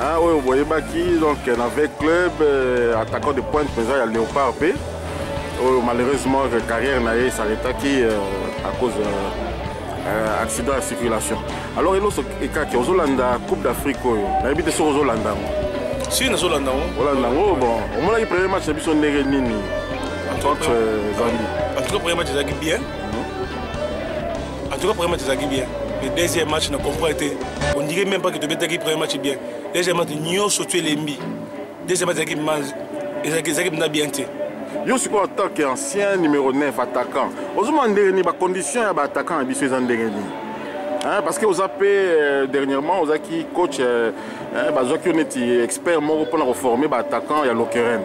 Ah, oyo boyebaki donc na v club euh, attaquant de pointe mpenza ya léopard mpe oyo malheureusement carrière na ye s'arrêtaki euh, à cause euh, euh, accident ya circulation alors eloso ekaki ozolanda coupe d'afrique oyo nayebi te soki ozolanda yango si nazolanda yango olanda yango bon omonaki premier match na biso ndenge nini contre zambie en tout cas premier match ezalaki bien En tout cas, premier match, c'est bien. Le deuxième match, on a compris. On dirait même pas que tu bêtes le premier match bien. Deuxième match, nous sommes tous les mi. Deuxième match, c'est mal. Et c'est bien. yo sikoyo tant que ancien numéro 9 attaquant ozomona ndenge nini bacondition ya baattaquant ya biso eza ndenge nini Hein, parce que oza mpe euh, dernièrement ozalaki coach euh, hein, bazwaki yo neti expert moko mpona koforme baattaquant ya lokerene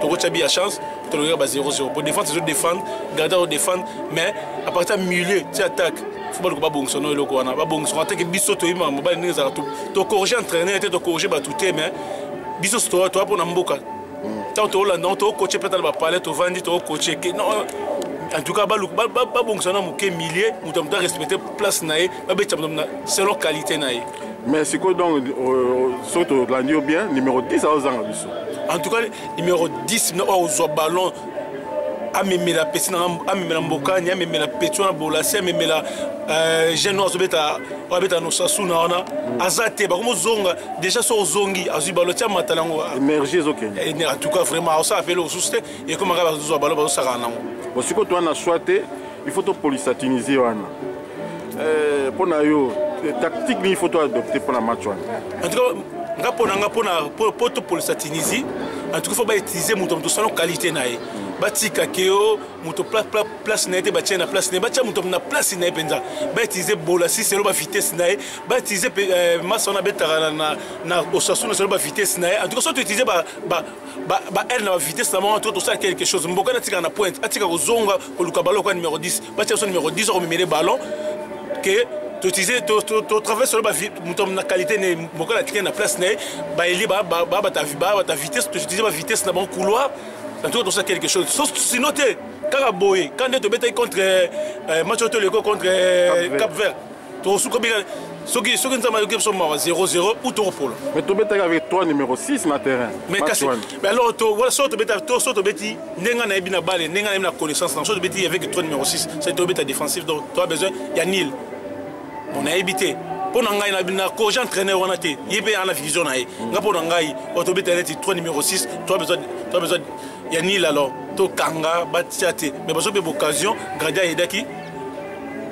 tokotya bi ya chance tolobela ba 00 po défense ezo défendre gardien o défendre mais à partir ya milieu ti attaque fo baluka babongisa no eloko wana babongisa ateke biso toyebi makambo bali ndenge ezalaka tokorrige entraîneur te tokorrige bato te mais biso toa toa mpo na mboka ntango toolanda ngo tokokoce mpe ata na bapalais tovandi tokokoce en tout cas babongisa na moke milieu moto ya moto arespecte place na ye babeta motema selon qualité na ye mais sikoyo donc euh, soki tolandi yo bien numéro 10 aozanga biso en tout cas numéro 10 na oyo ozwa ballon amemela pesi nanga amemela mbokani amemela petio na bolasi amemela euh, jeune oyo azobeta oyo abeta nosasuna wana mm. aza te bakomi ozonga déjà so ozongi azwi balo tia mata nango énergie ezokende eh, en tout cas vraiment osala pele osusu te ekomaka bazozwa balo bazosakana nango bosiko towana swa te il faut topolisa tunisie wana eh, mpo na yo eh, tactique nini faut toadopte mpo na match wana en tout cas nga mpo na nga mpo topolisa tunisie en tout cas fo bautilize moto ya moto osala qualité na ye batika ke yo moto place na ye te batie na place na ye batya moto na place na ye mpenza bautilize bolasi selo bavitesse na ye bautilize eh, masa wana abetaka na osasuna selo bavitesse na ye en tout cas so toutilize baele na bavitesse na bango tosala quelque chose mboka natika na pointe atika kozonga koluka ballon lokola numéro 10 batya biso numéro 10 okomemele ballon ke totize totravaille solo moto na qualité ne moko na tike na place na ye baelie babata vitesse totize bavitesse na bango couloir na toka tosala quelque chose sino te kaka boye ka nde tobetaki contre euh, euh, match oyo toleko contre euh, cap vert tokosuka bika soki soki nzambe ayoki biso mawa 00 ou tokopola mais tobetaka avec 3 numéro 6 na terrain mais kasi mais alors to voilà so tobeta to so tobeti ndenga na yebi na bale ndenga na yebi na connaissance na so tobeti avec 3 numéro 6 c'est tobeta défensif donc tu as besoin ya nil on a évité mpo na ngai na koji entraîneur wana te ye mpe ana vision na ye nga mpo na ngai oyo tobeta neti 3 numéro 6 toi besoin toi besoin ya nil alors tokanga batia te mais bazobe boccasion gradia ayedaki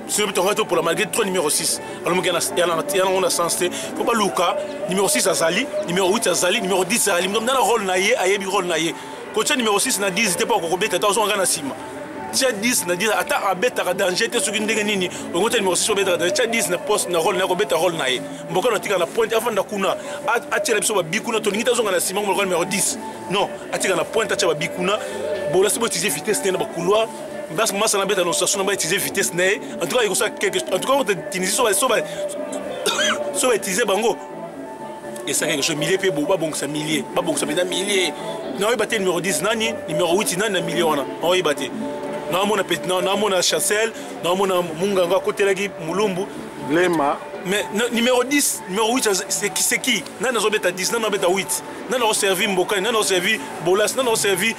soki bitonga te pola malgré trop numéro 6 alomoki yana ngo na sens te mpo baluka numéro 6 azali numéro 8 azali numéro 10 azali moto mdana role na ye ayebi role na ye kotya numéro 6 na 10 te mpo akokobeta te ozonga ngai na nsima tya 10 na 10 ata abetaka danger te soki ndenge nini ongo te numéro 6 obetaka danger tya 10 na poste na role na ye kobeta role na ye mboka na atika na pointe afanda kuna atyela biso babikuna tolingi te azonga na nsima ngomoloka numéro 10 non atika na pointe atya babikuna bolasi botize vitesse te na bacouloir Bas masa na beta no sasuna ba utiliser vitesse na ye. En tout cas, il faut quelque en tout cas Tunisie so ba so ba so ba utiliser bango. Et ça quelque chose millier pe bo ba bongisa millier. Ba bongisa beta millier. Na oyeba te numéro 10 nani, numéro 8 nani na millier wana. Na oyeba te. Na mona pe na na mona chancel, na mona munga ngo akotelaki mulumbu. Lema mais numéro 10 numéro 8 c'est qui c'est qui nani azobeta 10 nani abeta 8 nani akoservi mbokani nani akoservi bolas nani akoservi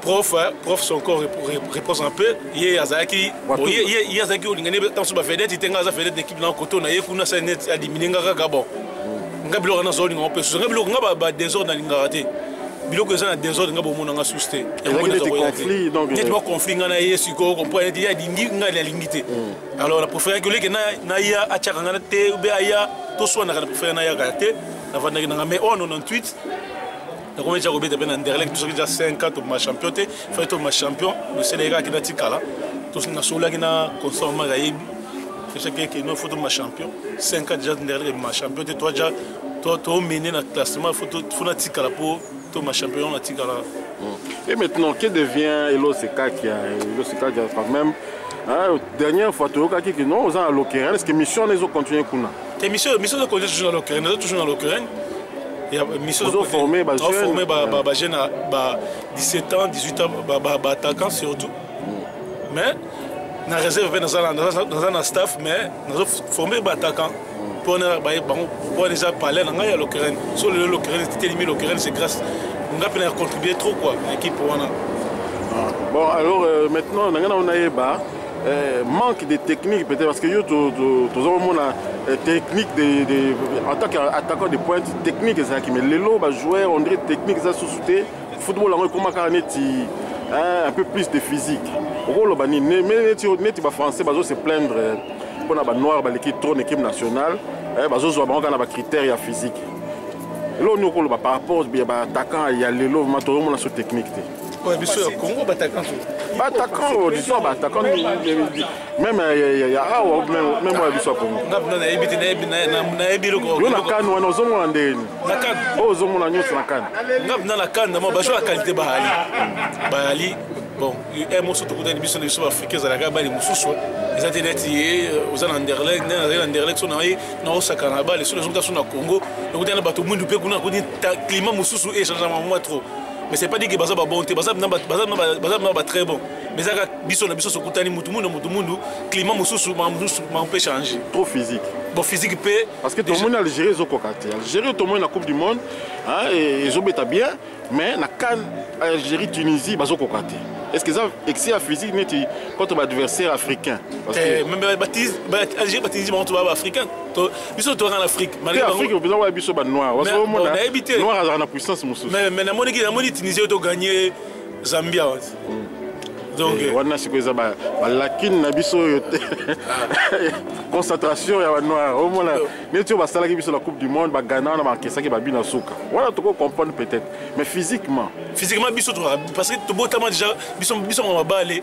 prof eh, prof son corps repose en paix ye azalaki bon ye ye ye azalaki olingani tant sur ba vedette te nga za vedette d'équipe na koto na ye kuna sa net a diminuer nga kaka bon nga biloko na zoli nga pe sous nga biloko nga ba désordre na lingaka te biloko eza na désordre nga bomona nga sous te neti ba conflit nga na ye sikoyo comprendre neti ye alingi nga alingi te mm. alors na préfère que oleke na ye atiaka nga te obe aya toswanaka na préfère nayaka te navandaki nanga mais oyo 98 nakomi tya kobeta mpe na nderlek biso kija 5 ans tobima champion te fai tobima champion losele yekaka kina tikala nasololaki na constant maka yebi esekekeno fo tobima champion 5 ans deja nderlek ebima champion te toi ja tomene na classement fo natikala mpo tobima champion natikala Et maintenant, que devient Elo Sekakia Elo Sekakia, quand même, hein, dernière fois, tu as dit que non, aux gens à l'occasion, est-ce que mission, ils ont continué Kuna te mission oyo mission ezokonde toujours na l'ocarine eza toujours na l'ocarine ozoforme bajeune ya ba 17 ans 18 ans baattaquant surtout mm. mais na réserve mpe naza na staff mais nazoforme baattaquant mpo wana bango wana eza palais na ngai ya lokerene so lelo lokerene etelemi lokerene c'est grâce nga mpe na contribuer trop quoi na équipe wana ah, bon alors euh, maintenant na ngai na ona yeba Euh, manque de technique peut-être parce que yo toza komona euh, technique de, de, en tant qu'attaquant de pointe technique ezalaki mais lelo bajoueur on dirait technique eza susu te football yango ekoma kaka neti un peu plus de physique okoloba nini neti bafrançais bazo se plaindre euh, mpo na banoir baleki trop na équipe nationale eh, bazozwa bango kaka na bacritère ya physique eloko nini okoloba par rapport ya baattaquant ya lelo ma tozomona so technique te oyo biso ya congo batakan batakan oyo disons batakan meme ya awa meme oyo biso ya congo nayebi te nayebi eloko na kane wana ozomona ndeni oyo ozomona nyonso na kane nga bina na kane namo bajo ya kalite bayali bayali bon un moso tokutani biso na biso baafrika ezalaka bale mosusu eza te neti ye oza na anderleg nde nazali na anderleg so na ye naosakana na bale so nazokuta so na congo nakutani na bato mwindu mpe kuna nakoti klima mosusu echangema mwa trop mais c'est pas dit que baza ba bon te baza na baza na baza na ba très bon mais zaka biso na biso sokutani mutu mundu mutu mundu climat mususu ma mususu ma on peut changer trop physique bon physique pe parce que tout le monde Algérie ils ont cocaté Algérie tout le monde la coupe du monde hein et ils ont bêta bien mais na can Algérie Tunisie bazo cocaté est-ce que ça excès à physique neti contre l'adversaire africain parce que eh, même baptise Algérie baptise contre l'africain biso toyaka na afrique afrique openza koya biso banoir wasoomona noir azalaka na puissance mosusu mais namoniki namoni tunisie oyo toganye zambia wa donc eh, wana sikoyo eza balakine na biso oyo te concentration ya banoir omona neti oyo basalaki biso na coupe du monde bagana wana bakesaki babi na suka wana toko comprendre peut-être mais physiquement physiquement biso parce que tobotama déjà biso biso mabale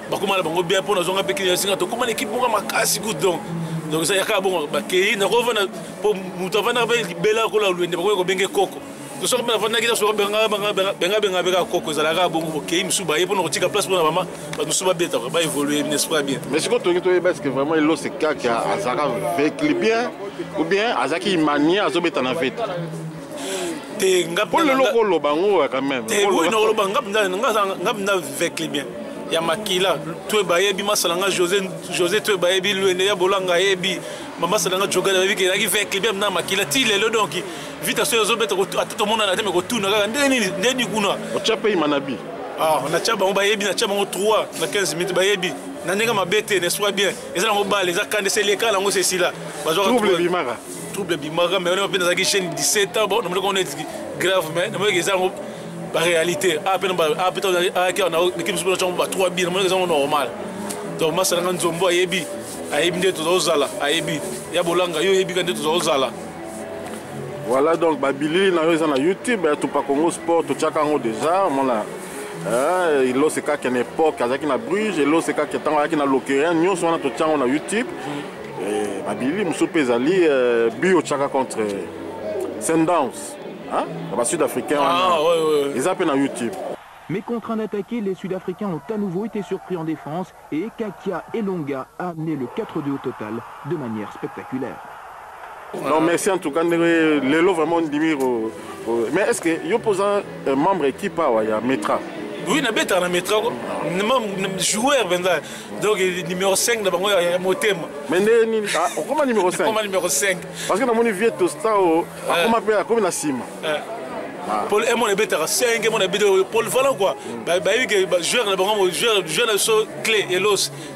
bakoma na bango bien mpo nazonga mpe kini esinga tokoma na ekipe moko makasi gout donc donc eza yaka bongo bakei nakovanda mpo moto avandaka mpe libela kola lwende bakoki kobenge koko soki mpe nafandaki na soka bengabenga mpe kaka koko ezalaka bongo bokei mosusu baye mpo na kotika place mpo na mama bato mosusu babetaka baévolue n'est-ce pas bien mais sikoyo toki toyeba est ce que vraiment elose kaka azalaka vekli bien ou bien azalaki imanie azobeta na vete te nga pole loko loba ngo ya quand même te oui no loba nga pinda nga nga pinda vekli bien ya makila tue bayebi masala nga josé josé tue bayebi luende ya bolanga yebi mama sala nga joga bayebi ke yaki vekli bien na makila ti lelo donc vita so zo beta ata to mona na te me ko tuna kaka ndeni ndeni kuna o chape imanabi ah na cha bango bayebi na cha bango 3 na 15 minutes bayebi na ndenge mabe te ne soit bien eza nango bale eza kande se leka nango se sila bazwaka trouble ebimaka mais wana mpe nazalaki chaîne 17 ans bon namonaki wana eti grave mais namonaki eza yango baréalité ape ape ayaki wana ekipe mosusu nacango ba 3 bi namonaki eza yango normal donc masalanga nzombo ayebi ayebi nde tozozala ayebi ya bolanga yo oyebika nde tozozala voilà donc babilili na yo eza na youtube ya tupa congo sport totyaka yango déjà omona Eh, elose kaka na epoke azalaki na bruge elose kaka ntango ayaki na lokerin nyonso wana totyango na youtube Eh, babilili mosusu mpe ezali eh, but otyaka contre sundowns na basud africain wana ah, eza mpe na youtube Mais contre un attaqué, les Sud-Africains ont à nouveau été surpris en défense et Kakia Elonga a amené le 4-2 au total de manière spectaculaire. Non, merci en tout cas. Lelo vraiment ndimi ko. Mais est-ce que yo posa euh, membre équipe awa ya Metra? Oui, na beta na Metra ko. Même joueur benza. Donc numéro 5 na bango ya motema. Mais nde nini? Ah, okoma numéro 5. Okoma numéro 5. Parce que na moni vieux Tosta o, akoma pe akomi na sima. Euh. Ah. Paul Emon est bête à 5, Emon est bête Paul Valan quoi. Bah, bah, joueur, le bon joueur, joueur, clé et l'os.